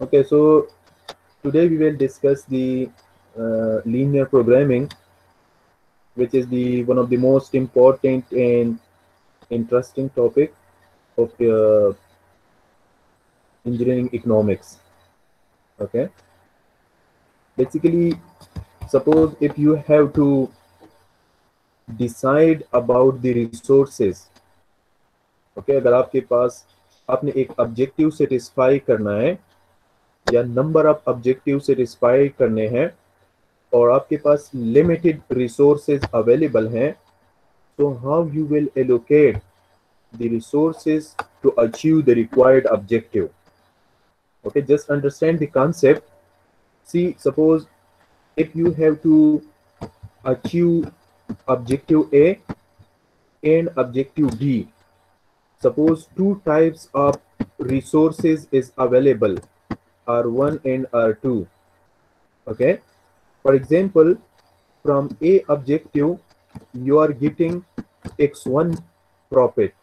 Okay, so today we will discuss the uh, linear programming, which is the one of the most important and interesting topic of uh, engineering economics. Okay, basically, suppose if you have to decide about the resources okay okay, अगर आपके पास आपने एक objective satisfy करना है या number of objective satisfy करने हैं और आपके पास लिमिटेड रिसोर्सेज अवेलेबल हैं तो how you will allocate the resources to achieve the required objective okay just understand the concept see suppose if you have to achieve objective A and objective B, suppose two types of resources is available. R1 and r2 okay? For example from a objective you are getting x1 profit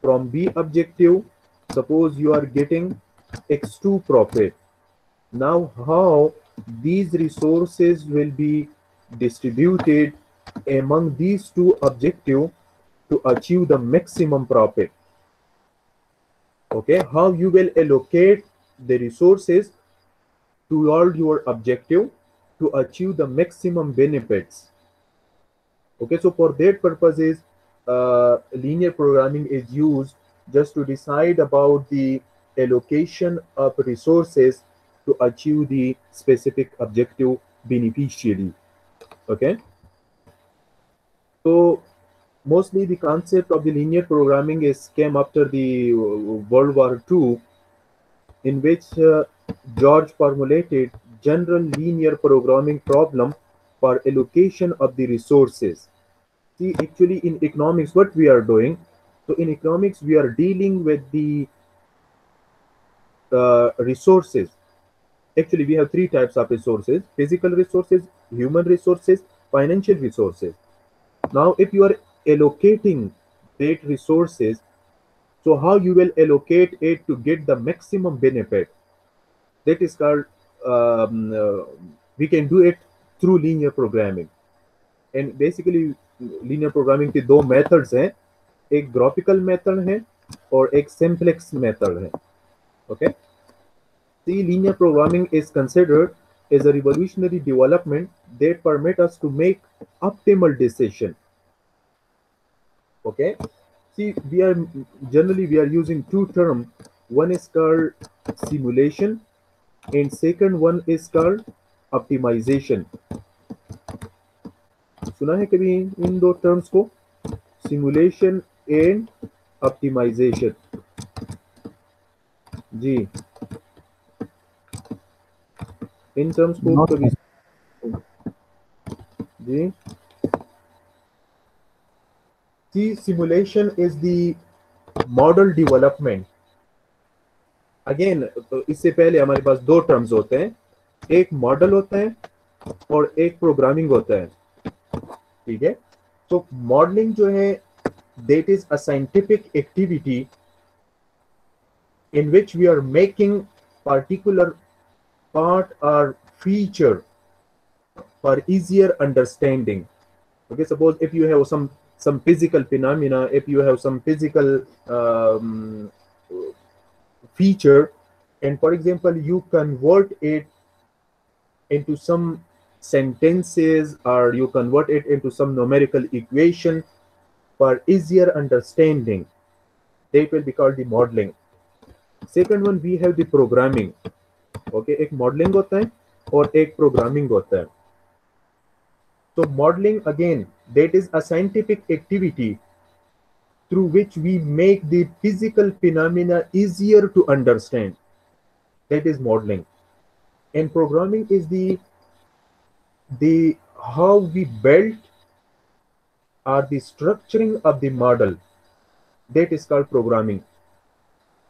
from b objective suppose you are getting x2 profit now how these resources will be distributed among these two objectives to achieve the maximum profit? Okay? How you will allocate the resources toward your objective to achieve the maximum benefits. Okay so for that purposes uh, linear programming is used just to decide about the allocation of resources to achieve the specific objective beneficially. Okay? So mostly the concept of the linear programming is came after the World War II, in which uh, George formulated general linear programming problem for allocation of the resources. See, actually in economics, what we are doing, so in economics, we are dealing with the uh, resources. Actually, we have three types of resources, physical resources, human resources, financial resources. Now, if you are allocating that resources so how you will allocate it to get the maximum benefit that is called um, uh, we can do it through linear programming and basically linear programming के दो methods हैं एक graphical method है और एक simplex method है okay see linear programming is considered as a revolutionary development that permit us to make optimal decision okay see we are generally we are using two terms one is called simulation and second one is called optimization सुना है कभी इन दो terms को simulation and optimisation जी इन terms को कभी जी See, simulation is the model development. Again, इससे पहले हमारे पास दो टर्म्स होते हैं एक मॉडल होता है और एक प्रोग्रामिंग होता है ठीक है तो मॉडलिंग जो है that is a scientific activity in which we are making particular part or feature for easier understanding okay suppose if you have some some physical phenomena, if you have some physical um, feature, and for example, you convert it into some sentences or you convert it into some numerical equation for easier understanding, that will be called the modeling. Second one, we have the programming. Okay, एक modeling होता है और एक programming होता है. तो modelling again that is a scientific activity through which we make the physical phenomena easier to understand that is modelling and programming is the the how we built are the structuring of the model that is called programming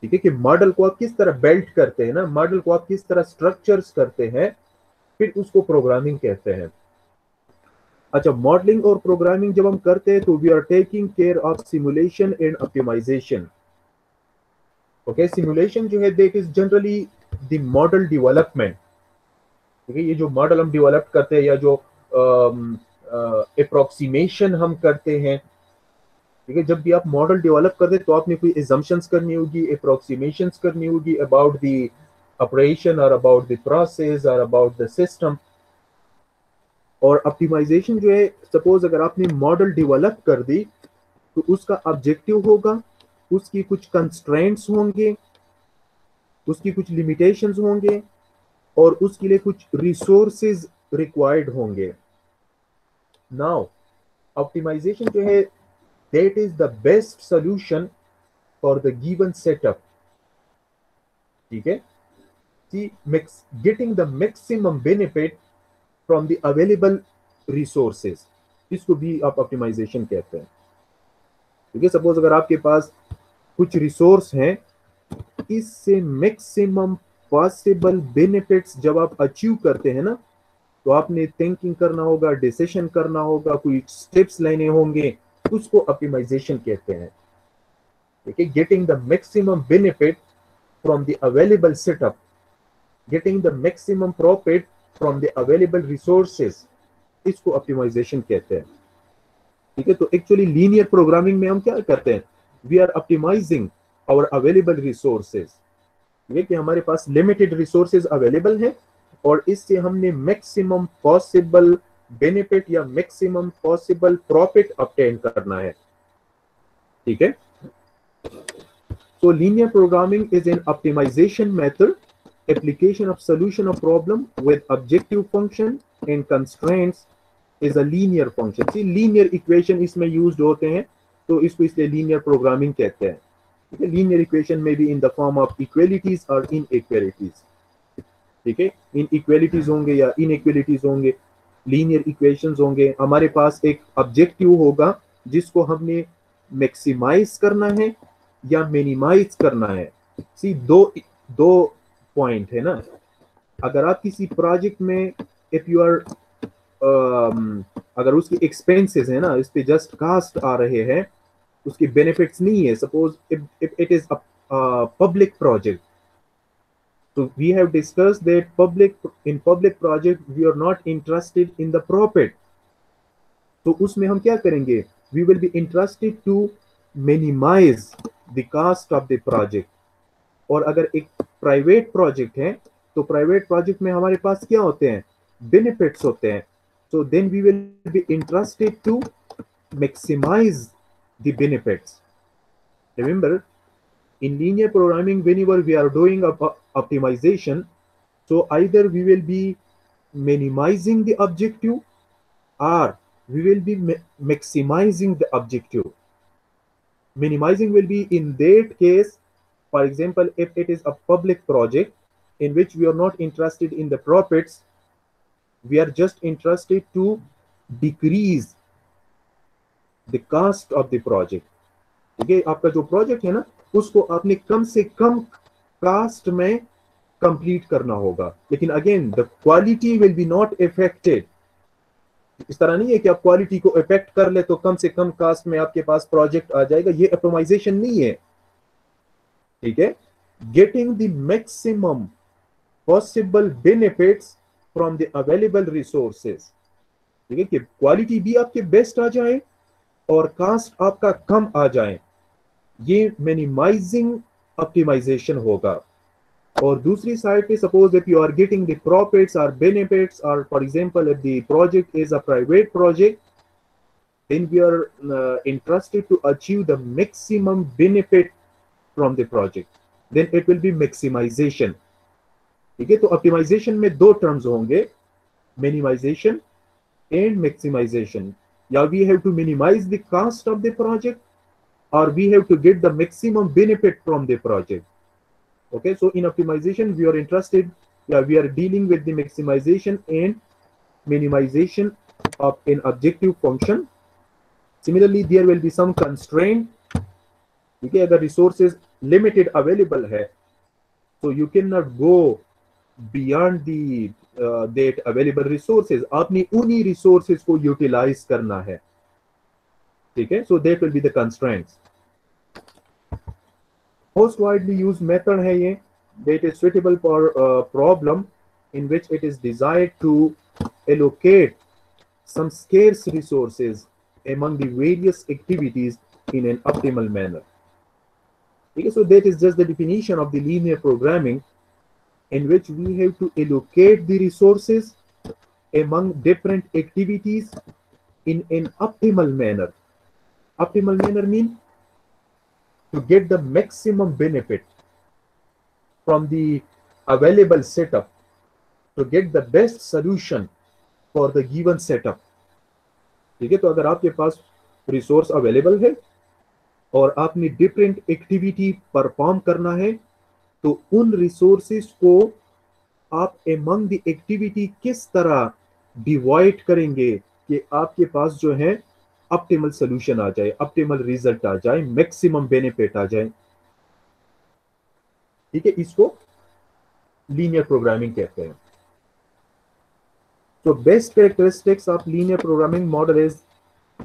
ठीक है कि model को आप किस तरह belt करते हैं ना? मॉडल को आप किस तरह स्ट्रक्चर्स करते हैं? फिर उसको प्रोग्रामिंग कहते हैं। अच्छा मॉडलिंग और प्रोग्रामिंग जब हम करते हैं तो we are taking care of simulation and optimization okay simulation जो है that is generally the model development ठीक है ये जो मॉडल हम डेवलप करते हैं, या जो अप्रोक्सीमेशन हम करते हैं ठीक है जब भी आप मॉडल डेवलप करते हैं तो आपने कोई एजम्पन्स करनी होगी अप्रोक्सीमेशन करनी होगी अबाउट द ऑपरेशन और अबाउट द प्रोसेस और अबाउट द सिस्टम और ऑप्टिमाइजेशन जो है सपोज़ अगर आपने मॉडल डेवलप कर दी तो उसका ऑब्जेक्टिव होगा, उसकी कुछ कंस्ट्रेंट्स होंगे, उसकी कुछ लिमिटेशंस होंगे, और उसके लिए कुछ रिसोर्सेज रिक्वायर्ड होंगे। नाउ ऑप्टिमाइजेशन जो है that is the best solution for the given setup ठीक है? Mix getting the maximum benefit from the available resources इसको भी आप ऑप्टिमाइजेशन कहते हैं। ठीक है सपोज़ अगर आपके पास कुछ रिसोर्स हैं, इससे मैक्सिमम पॉसिबल बेनिफिट्स जब आप अचीव करते हैं ना तो आपने थिंकिंग करना होगा डिसीशन करना होगा, कोई स्टेप्स लेने होंगे, उसको ऑप्टिमाइजेशन कहते हैं। ठीक है getting the maximum benefit from the available setup getting the maximum profit from the available resources इसको ऑप्टिमाइजेशन कहते हैं। ठीक है तो एक्चुअली लीनियर प्रोग्रामिंग में हम क्या करते हैं? We are optimizing our available resources ये कि हमारे पास लिमिटेड रिसोर्सेज अवेलेबल हैं और इससे हमने मैक्सिमम पॉसिबल बेनिफिट या मैक्सिमम पॉसिबल प्रॉफिट ऑब्टेन करना है। ठीक है? so linear programming is an optimization method application of solution of problem with objective function and constraints is a linear function see linear equation इसमें used होते हैं तो इसको इसलिए linear programming कहते हैं ठीक linear equation may be in the form of equalities or inequalities ठीक है inequalities होंगे या inequalities होंगे लीनियर इक्वेशंस होंगे हमारे पास एक ऑब्जेक्टिव होगा जिसको हमने मैक्सिमाइज करना है या मिनिमाइज करना है सी दो दो पॉइंट है ना? अगर आप किसी प्रोजेक्ट में इफ़ यू आर अगर उसकी एक्सपेंसेस है ना, इस पे जस्ट कास्ट आ रहे हैं, उसके बेनिफिट्स नहीं है suppose if it is a public project तो we have discuss that public in public project we are not interested in the profit तो उसमें हम क्या करेंगे? We will be interested to minimize the cost of the project और अगर एक private project है तो प्राइवेट प्रोजेक्ट में हमारे पास क्या होते हैं? बेनिफिट्स होते हैं। So then we will be interested to maximize the benefits remember in linear programming when your we are doing optimization so either we will be minimizing the objective or we will be maximizing the objective minimizing will be in that case for example, if it is a public project in which we are not interested in the profits, we are just interested to decrease the cost of the project. है आपका जो project है ना, उसको आपने कम से कम cast में complete करना होगा। लेकिन again the quality will be not affected इस तरह नहीं है कि आप क्वालिटी को इफ़ेक्ट कर ले तो कम से कम कास्ट में आपके पास प्रोजेक्ट आ जाएगा। ये ऑप्टिमाइजेशन नहीं है। ठीक है? Getting the maximum possible benefits from the available resources ठीक है कि क्वालिटी भी आपके बेस्ट आ जाए और कास्ट आपका कम आ जाए। ये मिनिमाइजिंग ऑप्टिमाइजेशन होगा। और दूसरी साइड पे suppose if you are getting the profits or benefits or for example if the project is a private project we are uh, interested to achieve the maximum benefit from the project then it will be maximization ठीक है तो optimization में दो terms होंगे minimization and maximization या we have to minimize the cost of the project or we have to get the maximum benefit from the project okay so in optimization we are interested yeah we are dealing with the maximization and minimization of an objective function similarly there will be some constraint ठीक है? अगर resources limited available है. तो you can not go beyond available resources आपने उन्हीं resources को utilise करना है। ठीक है? So that will be the most widely use method है ये. That is suitable for problem in which it is desire to allocate summers resources among the various activities in an optimal manner Okay, so that is just the definition of the linear programming in which we have to allocate the resources among different activities in an optimal manner. Optimal manner mean to get the maximum benefit from the available setup to get the best solution for the given setup. ठीक है तो अगर आपके पास resource available है और आपने different activity perform करना है तो उन रिसोर्सेस को आप एमंग द एक्टिविटी किस तरह डिवाइड करेंगे कि आपके पास जो है ऑप्टिमल सोल्यूशन आ जाए ऑप्टिमल रिज़ल्ट आ जाए मैक्सिमम बेनिफिट आ जाए। ठीक है, इसको लीनियर प्रोग्रामिंग कहते हैं। तो best characteristics of linear programming model is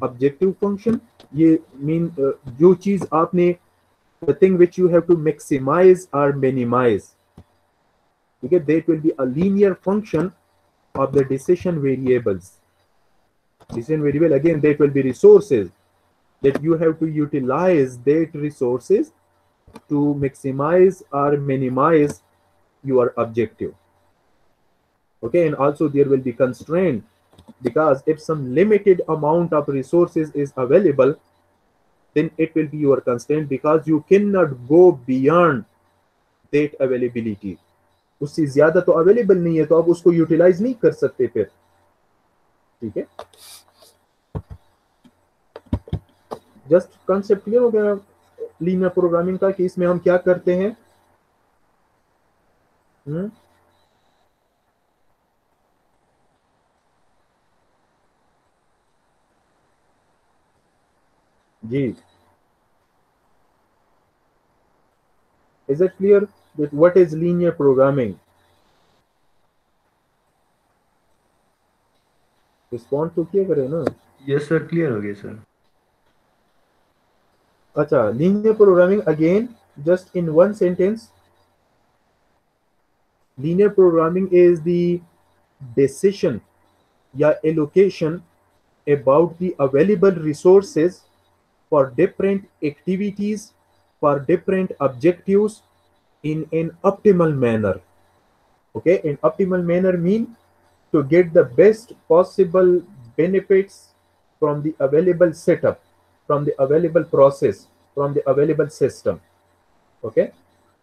objective function ये मीन जो चीज आपने the thing which you have to maximize और मिनिमाइज ठीक है that will be a linear function of the decision variables. Decision variable again that will be resources that you have to utilize that resources to maximize or minimize your objective. Okay, and also there will be constraint because if some limited amount of resources is available, then it will be your constraint because you cannot go beyond that availability. उससे ज़्यादा तो available नहीं है तो आप उसको utilise नहीं कर सकते फिर ठीक है जस्ट कंसेप्ट क्लियर हो गया लीनियर प्रोग्रामिंग का कि इसमें हम क्या करते हैं हुँ? जी। Is it clear what is linear programming response तो क्या करे ना। यस सर क्लियर हो गया सर अच्छा linear programming again just in one sentence linear programming is the decision या allocation about the available resources for different activities for different objectives in an optimal manner okay in optimal manner mean to get the best possible benefits from the available setup from the available process from the available system okay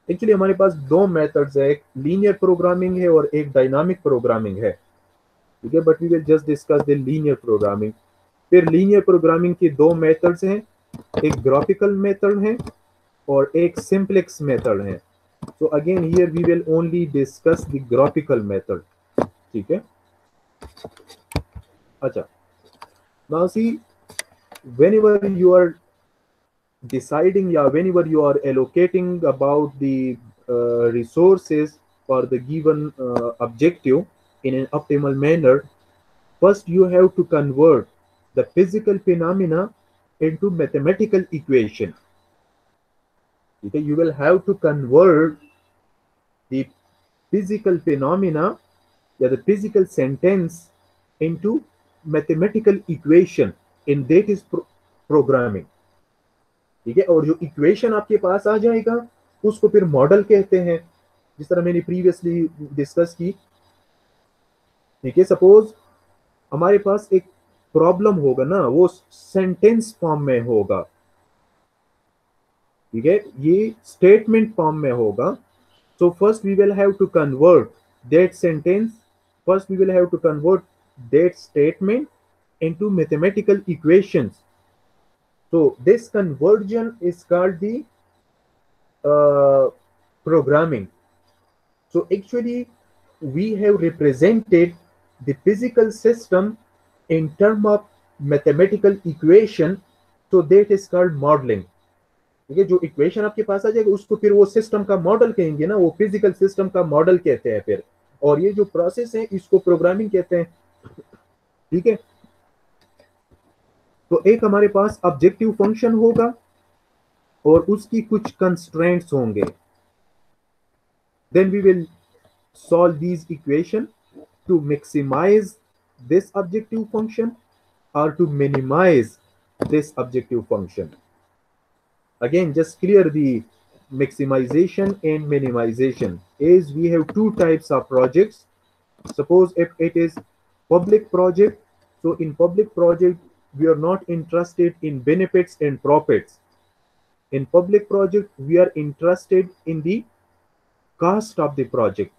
actually हमारे पास दो methods है एक linear programming है और एक dynamic programming है ठीक है but we will just discuss the linear programming फिर लीनियर प्रोग्रामिंग की दो मेथड्स हैं एक ग्राफिकल मेथड है और एक सिंप्लेक्स मेथड है। So again here we will only discuss the graphical method ठीक है? अच्छा। Now see whenever you are deciding या whenever you are allocating about the resources for the given objective in an optimal manner first you have to convert the physical phenomena into mathematical equation okay you will have to convert the physical phenomena yeah, the physical sentence into mathematical equation in that is pro programming ठीक है और जो equation आपके पास आ जाएगा उसको फिर model कहते हैं जिस तरह मैंने प्रीवियसली डिस्कस की ठीक है सपोज़ हमारे पास एक प्रॉब्लम होगा ना, वो सेंटेंस फॉर्म में होगा। ठीक है? ये स्टेटमेंट फॉर्म में होगा। So first we will have to convert that sentence first we will have to convert that statement into mathematical equations so this conversion is called the programming so actually we have represented the physical system in term of mathematical equation so that is called modeling. ठीक है, जो equation आपके पास आ जाएगा, उसको फिर वो system का model कहेंगे ना, वो फ़िज़िकल सिस्टम का मॉडल कहते हैं फिर। और ये जो प्रोसेस है, इसको प्रोग्रामिंग कहते हैं। ठीक है? तो एक हमारे पास ऑब्जेक्टिव फ़ंक्शन होगा, और उसकी कुछ कंस्ट्रेंट्स होंगे। Then we will solve these equation to maximize this objective function or to minimize this objective function. Again just clear the maximization and minimization. Is we have two types of projects. Suppose if it is public project so in public project we are not interested in benefits and profits. In public project we are interested in the cost of the project.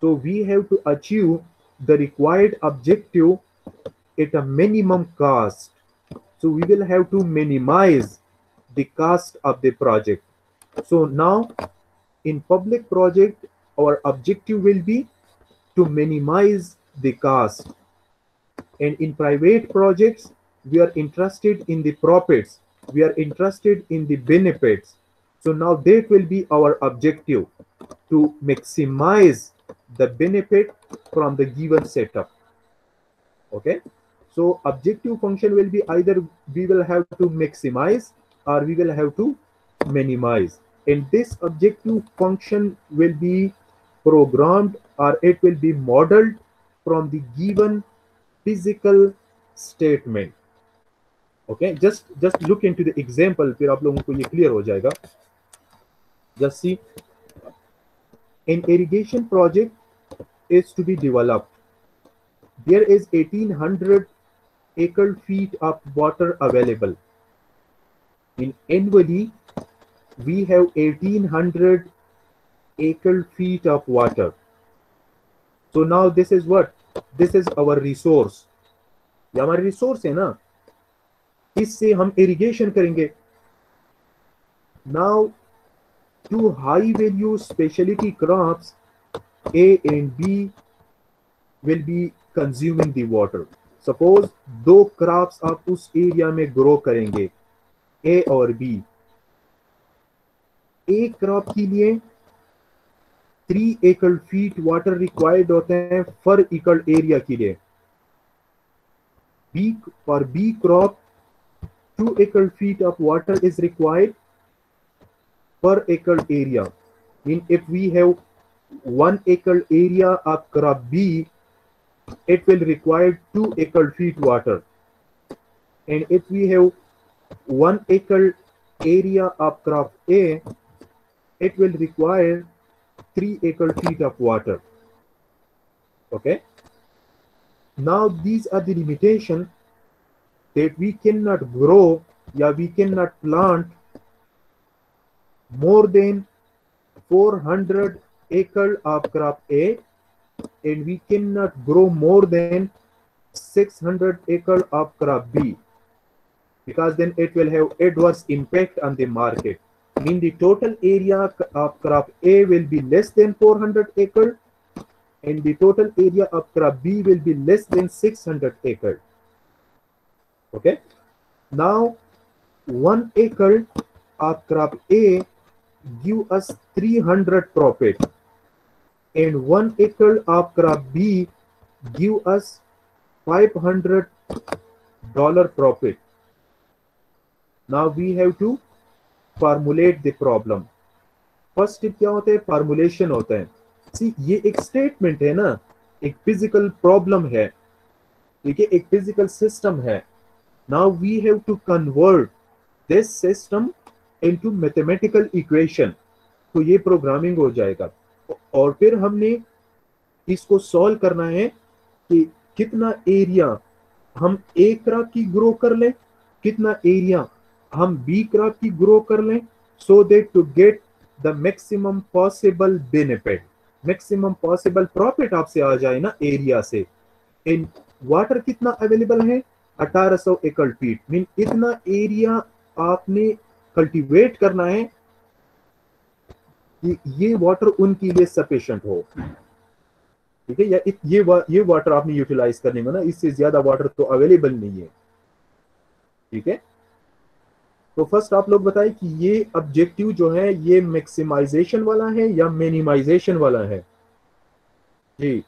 So we have to achieve the required objective at a minimum cost. So we will have to minimize the cost of the project. So now in public project our objective will be to minimize the cost. And in private projects we are interested in the profits. We are interested in the benefits. So now that will be our objective to maximize the benefit from the given setup okay so objective function will be either we will have to maximize or we will have to minimize and this objective function will be programmed or it will be modeled from the given physical statement okay just just look into the example फिर आप लोगों को ये clear हो जाएगा just see an irrigation project is to be developed there is 1800 acre feet of water available in annually we have 1800 acre feet of water so now this is what this is our resource ये हमारी resource है ना इससे हम irrigation करेंगे now high value speciality crops A and B will be consuming the water suppose दो crops आप उस एरिया में ग्रो करेंगे ए और बी एक क्रॉप के लिए three acre feet water required होते हैं फर एकड़ एरिया के लिए. B for B crop two acre feet of water is required per acre area. Mean if we have one acre area of crop b it will require two acre feet water. And if we have one acre area of crop a it will require three acre feet of water. Okay? Now these are the limitation that we cannot grow yeah we cannot plant more than 400 acre of crop A and we cannot grow more than 600 acre of crop B because then it will have adverse impact on the market. I Mean the total area of crop A will be less than 400 acre and the total area of crop B will be less than 600 acre. Okay. Now, one acre of crop A give us 300 profit and one acre crop B give us 500 dollar profit. Now we have to formulate the problem. First step क्या होता है formulation होता है सी ये एक statement है ना एक फ़िज़िकल प्रॉब्लम है ठीक है एक फ़िज़िकल सिस्टम है now we have to convert this system into mathematical equation तो ये प्रोग्रामिंग हो जाएगा। और फिर हमने इसको सॉल्व करना है कि कितना एरिया हम ए क्रॉप की ग्रो कर लें, कितना एरिया हम बी क्रॉप की ग्रो कर लें so that to get the maximum possible benefit maximum possible profit आपसे आ जाए ना एरिया से। इन वाटर कितना अवेलेबल है? 1800 एकड़ फीट मीन इतना एरिया आपने कल्टीवेट करना है कि ये वाटर उनके लिए सफिशिएंट हो। ठीक है? या ये वा, ये वाटर आपने यूटिलाइज करने में ना इससे ज़्यादा वाटर तो अवेलेबल नहीं है। ठीक है? तो फ़र्स्ट आप लोग बताएँ कि ये ऑब्जेक्टिव जो है ये मैक्सिमाइजेशन वाला है या मिनिमाइजेशन वाला है? जी।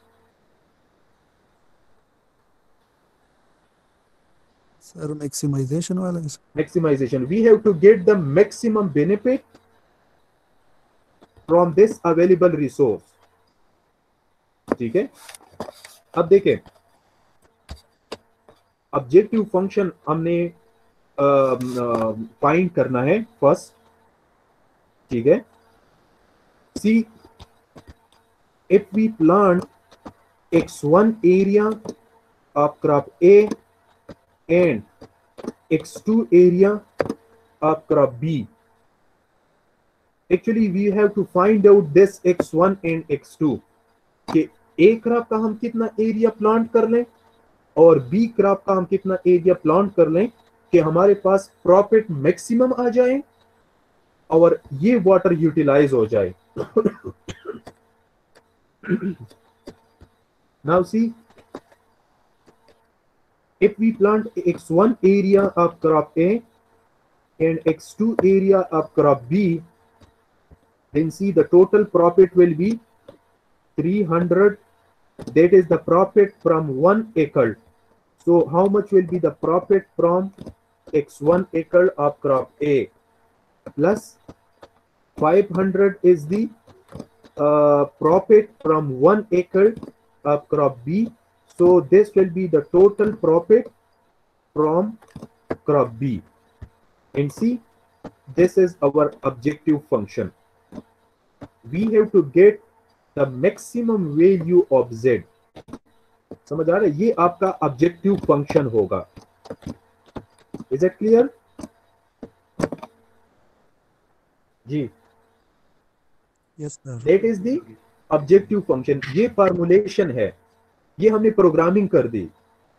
सर मैक्सिमाइजेशन वाला है maximization we have to get the maximum benefit from this available resource ठीक है अब देखें ऑब्जेक्टिव फ़ंक्शन हमने फाइंड करना है फ़र्स्ट ठीक है सी if we plant x1 area of crop A and x2 area crop B. Actually, we have to find out this x1 and x2 कि A क्रॉप का हम कितना एरिया प्लांट कर लें और B क्रॉप का हम कितना एरिया प्लांट कर लें कि हमारे पास प्रॉफिट मैक्सिमम आ जाए और ये वाटर यूटिलाइज हो जाए now see if we plant x1 area of crop a and x2 area of crop b then see the total profit will be 300 that is the profit from one acre. So how much will be the profit from x1 acre of crop a? Plus 500 is the uh, profit from one acre of crop B. So this will be the total profit from crop B. And see, this is our objective function. We have to get the maximum value of Z. समझ आ रहा है ये आपका objective function होगा is it clear जी Yes, sir. That is the objective function ये formulation है ये हमने प्रोग्रामिंग कर दी।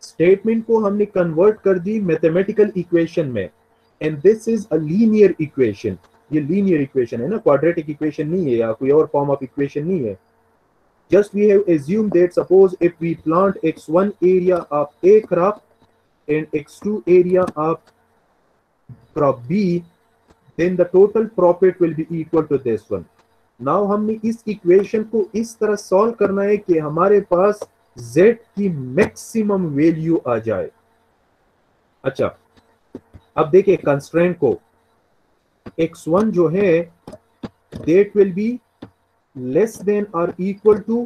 स्टेटमेंट को हमने कन्वर्ट कर दी मैथमेटिकल इक्वेशन में। And this is a linear equation ये लीनियर इक्वेशन है ना? क्वाड्रेटिक इक्वेशन नहीं है या कोई और फॉर्म ऑफ़ इक्वेशन नहीं है। Just we have assumed that suppose if we plant x1 area of a crop and x2 area of crop b, then the total profit will be equal to this one नाउ हमने इस equation को इस तरह solve करना है कि हमारे पास z की मैक्सिमम वैल्यू आ जाए। अच्छा अब देखिए कंस्ट्रेंट को। X1 जो है, that will be less than or equal to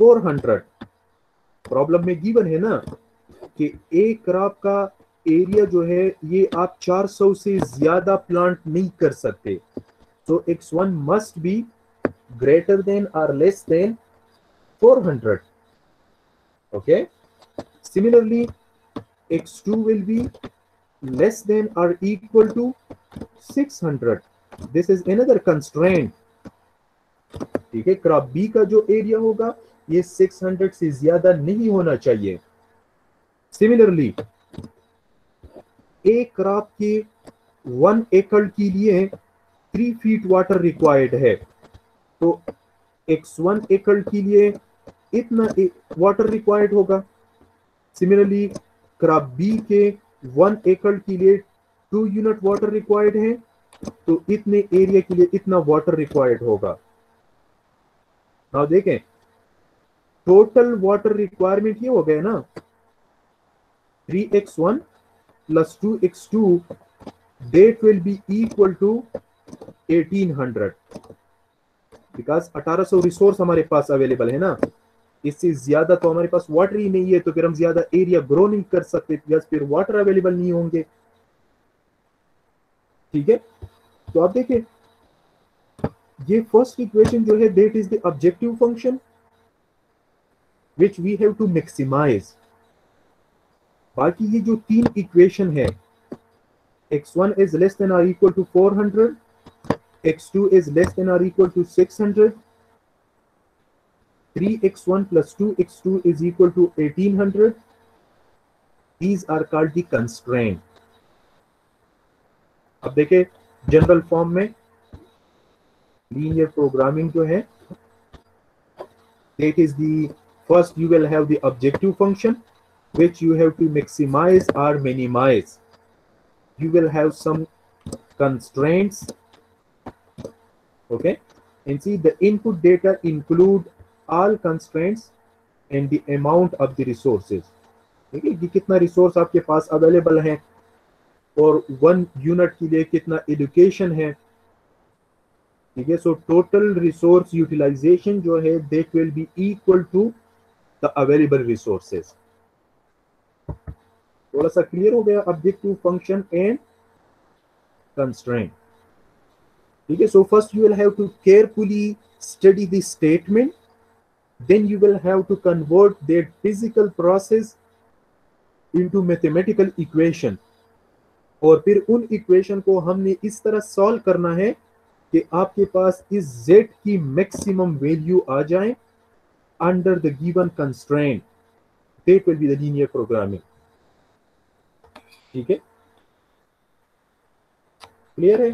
400 problem में गिवन है ना कि एक क्रॉप का एरिया जो है, ये आप 400 से ज़्यादा प्लांट नहीं कर सकते। So x1 must be greater than or less than 400. Okay. Similarly, x2 will be less than or equal to 600. This is another constraint. ठीक है क्रॉप बी का जो एरिया होगा ये 600 से ज़्यादा नहीं होना चाहिए सिमिलरली एक क्रॉप के वन एकड़ के लिए थ्री फीट वाटर रिक्वायर्ड है तो एक्स वन एकड़ के लिए इतना वाटर रिक्वायर्ड होगा। सिमिलरली क्रॉप बी के वन एकड़ के लिए टू यूनिट वाटर रिक्वायर्ड है तो इतने एरिया के लिए इतना वाटर रिक्वायर्ड होगा। नाउ देखें टोटल वाटर रिक्वायरमेंट ये हो गया ना। Three x one plus two x two that will be equal to 1800 because 1800 resource हमारे पास अवेलेबल है ना। इससे ज़्यादा तो हमारे पास वाटर ही नहीं है तो फिर हम ज़्यादा एरिया ग्रो नहीं कर सकते फिर वाटर अवेलेबल नहीं होंगे। ठीक है? तो आप देखिए ये फ़र्स्ट इक्वेशन जो है that is the objective function which we have to maximize बाकी ये जो तीन इक्वेशन है x1 is less than or equal to 400 x2 is less than or equal to 600 3x1 plus 2x2 is equal to 1800 these are called the constraint अब देखें general form में linear programming जो है that is the first you will have the objective function which you have to maximize or minimize you will have some constraints okay and see the input data include all constraints and the amount of the resources. ठीक है कि कितना resource आपके पास available है और one unit के लिए कितना एजुकेशन है। ठीक है सो टोटल रिसोर्स यूटिलाइजेशन जो है that will be equal to the available resources थोड़ा सा क्लियर हो गया ऑब्जेक्टिव फ़ंक्शन एंड कंस्ट्रेंट ठीक है so first you will have to carefully study the statement. Then you will have to convert that physical process into mathematical equation. और फिर उन equation को हमने इस तरह सॉल्व करना है कि आपके पास इस z की मैक्सिमम वैल्यू आ जाए under the given constraint that will be the linear programming ठीक है? क्लियर है?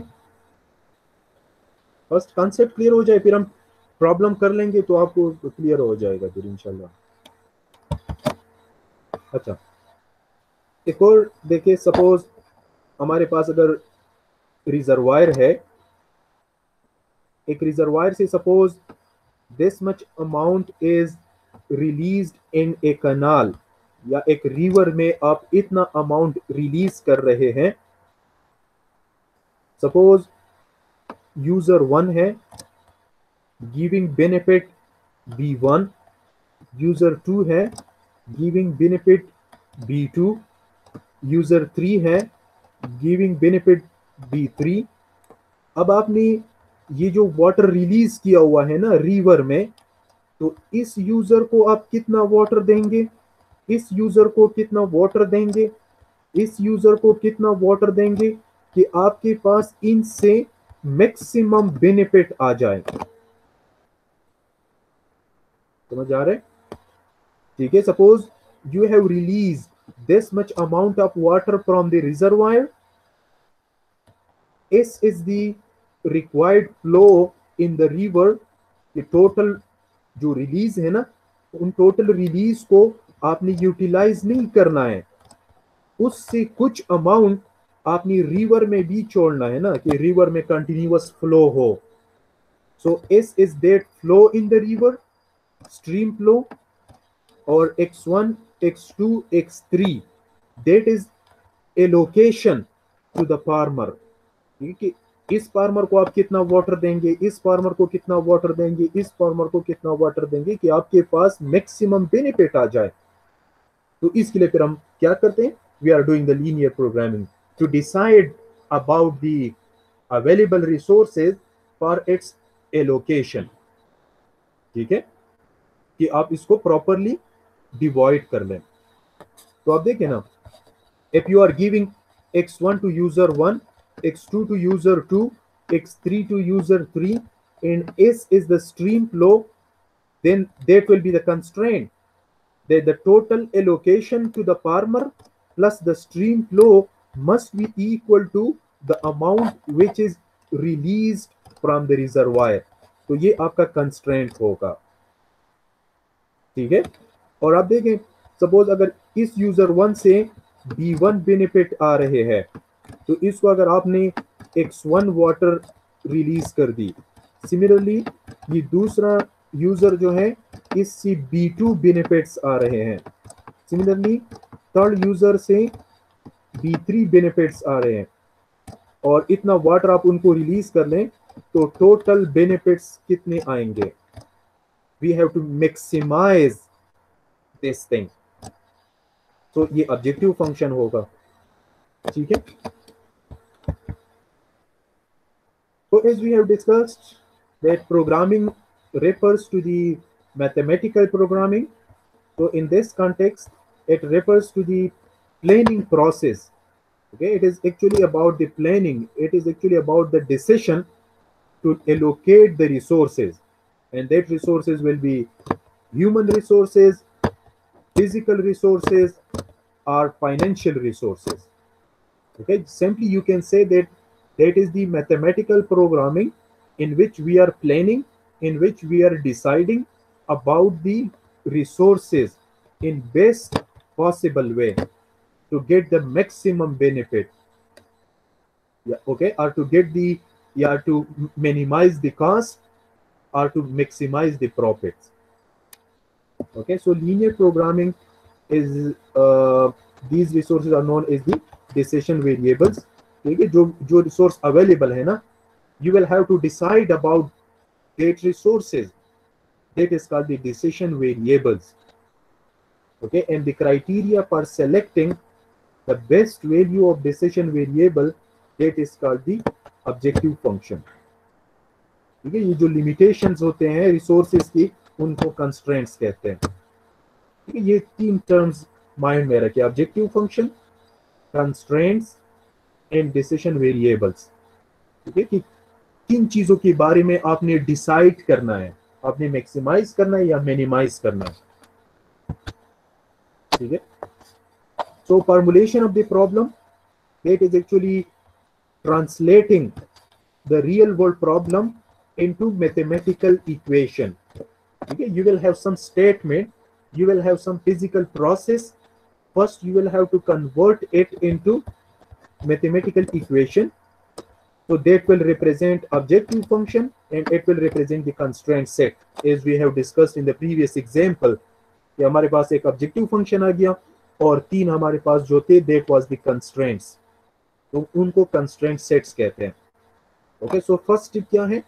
फ़र्स्ट कॉन्सेप्ट क्लियर हो जाए, फिर हम प्रॉब्लम कर लेंगे तो आपको क्लियर हो जाएगा फिर, इंशाल्लाह। अच्छा। एक और, देखिए, सपोज़ हमारे पास अगर रिजर्वायर है, एक रिजर्वायर से suppose this much amount is release in a canal या एक रिवर में आप इतना अमाउंट रिलीज़ कर रहे हैं, सपोज़ यूज़र वन है giving benefit B one user two है giving benefit B two user three है गिविंग बेनिफिट बी थ्री अब आपने ये जो वाटर रिलीज़ किया हुआ है ना रिवर में तो इस यूज़र को आप कितना वाटर देंगे? इस यूज़र को कितना वाटर देंगे? इस यूज़र को कितना वाटर देंगे कि आपके पास इनसे मैक्सिमम बेनिफिट आ जाए? समझ आ रहे ठीक है suppose you have release this much amount of water from the reservoir. S is the required flow in the river. the total जो रिलीज़ है ना, उन टोटल रिलीज़ को आपने यूटिलाइज नहीं करना है। उससे कुछ अमाउंट आपने रिवर में भी छोड़ना है ना, कि रिवर में कंटिन्यूअस फ्लो हो। So S is that flow in the river stream flow और x1 x2 x3 that is allocation to the farmer. ठीक है इस फार्मर को आप कितना वाटर देंगे, इस फार्मर को कितना वाटर देंगे, इस फार्मर को कितना वाटर देंगे कि आपके पास मैक्सिमम बेनिफिट आ जाए। तो इसके लिए फिर हम क्या करते हैं? We are doing the linear programming to decide about the available resources for its allocation ठीक है? कि आप इसको प्रॉपरली डिवॉइड कर लें। तो आप देखें ना if you are giving x1 to user 1 x2 to to user 2 x3 to user three and s is the stream flow then that will be the constraint that the total allocation to the farmer plus the stream flow must be equal to the amount which is release from the reservoir तो ये आपका constraint होगा। ठीक है? और आप देखें suppose अगर इस यूज़र वन से बी वन बेनिफिट आ रहे हैं तो इसको अगर आपने एक्स वन वाटर रिलीज़ कर दी सिमिलरली ये दूसरा यूज़र जो है, इससे बी टू बेनिफिट्स आ रहे हैं। सिमिलरली थर्ड यूज़र से बी थ्री बेनिफिट्स आ रहे हैं। और इतना वाटर आप उनको रिलीज़ कर लें तो टोटल बेनिफिट्स कितने आएँगे? We have to maximize this thing तो ये ऑब्जेक्टिव फंक्शन होगा ठीक है So as we have discussed that programming refers to the mathematical programming. So in this context, it refers to the planning process. Okay, it is actually about the planning. It is actually about the decision to allocate the resources. And that resources will be human resources, physical resources, or financial resources. Okay, simply you can say that that is the mathematical programming in which we are planning in which we are deciding about the resources in best possible way to get the maximum benefit yeah okay or to get the yeah to minimize the cost or to maximize the profits okay so linear programming is uh, these resources are known as the decision variables ठीक है जो जो resource available है ना you will have to decide about that resources that is called the decision variables okay and the criteria for selecting the best value of decision variable that is called the objective function ठीक है? ये जो limitations होते हैं resources की, उनको constraints कहते हैं। ठीक है? ये तीन टर्म्स माइंड में रखे objective function constraints and decision variables ठीक है कि किन चीज़ों के बारे में आपने डिसाइड करना है। आपने मैक्सिमाइज करना है या मिनिमाइज करना है। ठीक है? So formulation of the problem that is actually translating the real world into mathematical equation okay you will have some statement you will have some physical process first you will have to convert it into mathematical equation so that will represent objective function and it will represent the constraint set as we have discussed in the previous example कि हमारे पास एक objective function आ गया और तीन हमारे पास जो थे that was the constraints तो उनको कंस्ट्रेंट सेट्स कहते हैं ओके सो फ़र्स्ट स्टेप क्या है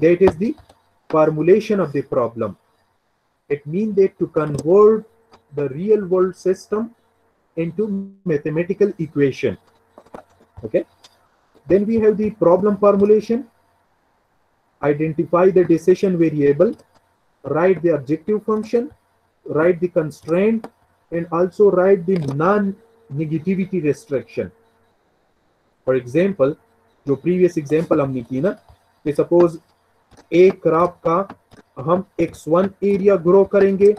that is the formulation of the problem it means that to convert the real world system into mathematical equation okay then we have the problem formulation identify the decision variable write the objective function write the constraint and also write the non-negativity restriction for example जो previous example हमने की ना कि suppose A crop का हम x1 area grow करेंगे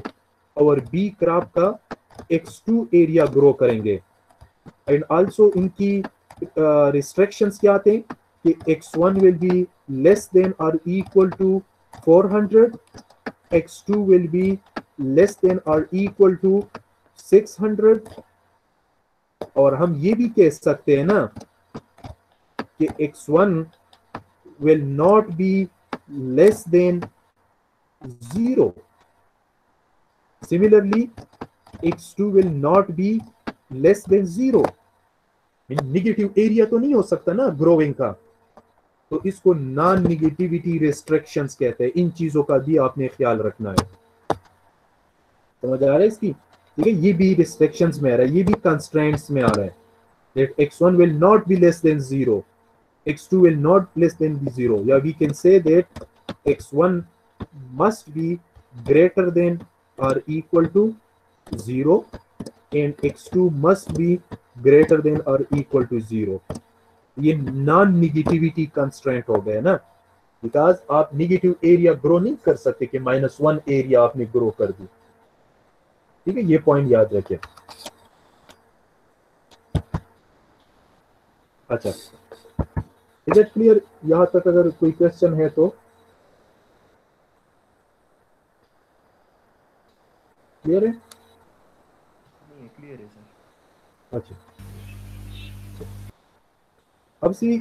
और B crop का x2 एरिया ग्रो करेंगे। एंड आल्सो इनकी रिस्ट्रिक्शंस uh, क्या आते हैं कि x1 will be less than और equal to 400 x2 will be less than और इक्वल टू 600 और हम ये भी कह सकते हैं ना कि x1 will not be less than 0 similarly x2 will not be less than 0 negative area तो नहीं हो सकता ना ग्रोइंग का। तो इसको नॉन निगेटिविटी रेस्ट्रिक्शंस कहते हैं। इन चीज़ों का भी आपने ख्याल रखना है। समझ आ रहा है इसकी? ठीक है ये भी रिस्ट्रिक्शंस में आ रहा है, ये भी कंस्ट्रेंट्स में आ रहा है। That x1 will not be less than 0 x2 will not less than be 0 yeah we can say that x1 must be greater than or equal to 0 and x2 must be greater than or equal to 0 ये non negativity constraint हो गया ना because आप negative area grow नहीं कर सकते कि minus one area आपने ग्रो कर दी ठीक है ये पॉइंट याद रखिए अच्छा इज़ इट क्लियर यहाँ तक अगर कोई क्वेश्चन है तो? क्लियर है? क्लियर है सर अच्छा। अब सी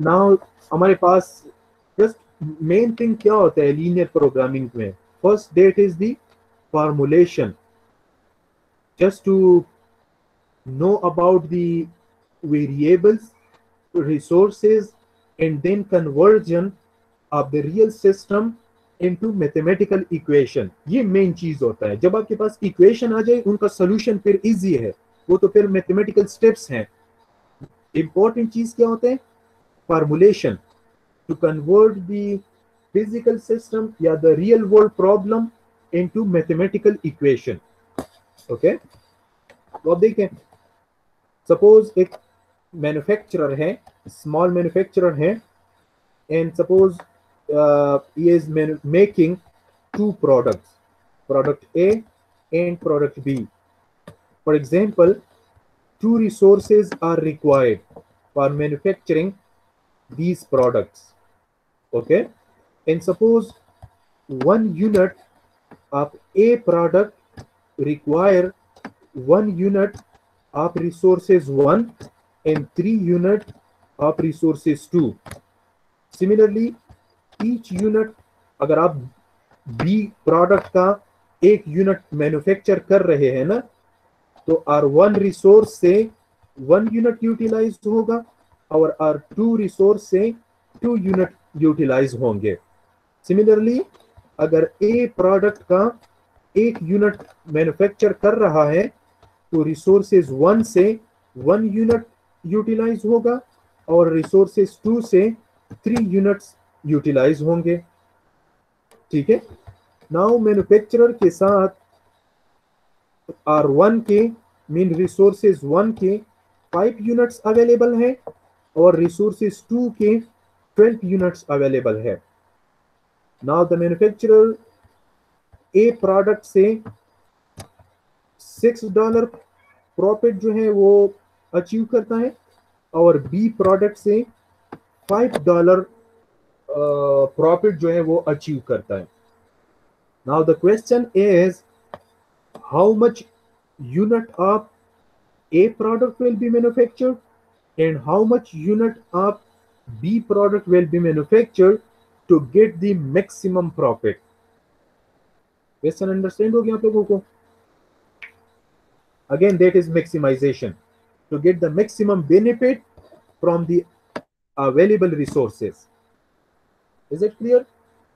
नाउ हमारे पास जस्ट मेन थिंग क्या होता है लीनियर प्रोग्रामिंग में? First that is the formulation just to know about the variables resources and then conversion of the real system into mathematical equation. ये मेन चीज़ होता है। जब आपके पास इक्वेशन आ जाए, उनका सोल्यूशन फिर इजी है। वो तो फिर मैथमेटिकल स्टेप्स हैं। इंपॉर्टेंट चीज़ क्या होता है? Formulation to convert the physical system या the real world problem into mathematical equation okay तो अब देखें। सपोज़ एक मैन्युफैक्चरर है स्मॉल मैन्युफैक्चरर हैं and suppose is making two product product A and product B for example two resources are required for manufacturing these products okay and suppose one unit of A product require one unit of resources one and 3 unit of resources 2 similarly, each unit, अगर आप B product का एक unit manufacture कर रहे हैं ना तो R one resource से वन यूनिट यूटिलाइज होगा और आर टू रिसोर्स से टू यूनिट यूटिलाइज होंगे. सिमिलरली अगर ए प्रोडक्ट का एक यूनिट मैन्युफैक्चर कर रहा है तो रिसोर्सेज वन से वन यूनिट यूटिलाइज होगा और रिसोर्सेज टू से थ्री यूनिट्स यूटिलाइज होंगे। ठीक है? नाउ मैन्युफैक्चरर के साथ आर वन के मीन रिसोर्सेज वन के फाइव यूनिट्स अवेलेबल है और रिसोर्सेज टू के ट्वेल्व यूनिट्स अवेलेबल है। Now the manufacturer A product से सिक्स डॉलर प्रॉफिट जो है वो अचीव करता है। और बी प्रोडक्ट से फाइव डॉलर प्रॉफिट जो है वो अचीव करता है। Now the question is how much unit of A product will be manufactured and how much unit of B product will be manufactured to get the maximum profit question understand हो गया आप लोगों को? Again that is maximization to get the maximum benefit from the available resources. Is it clear?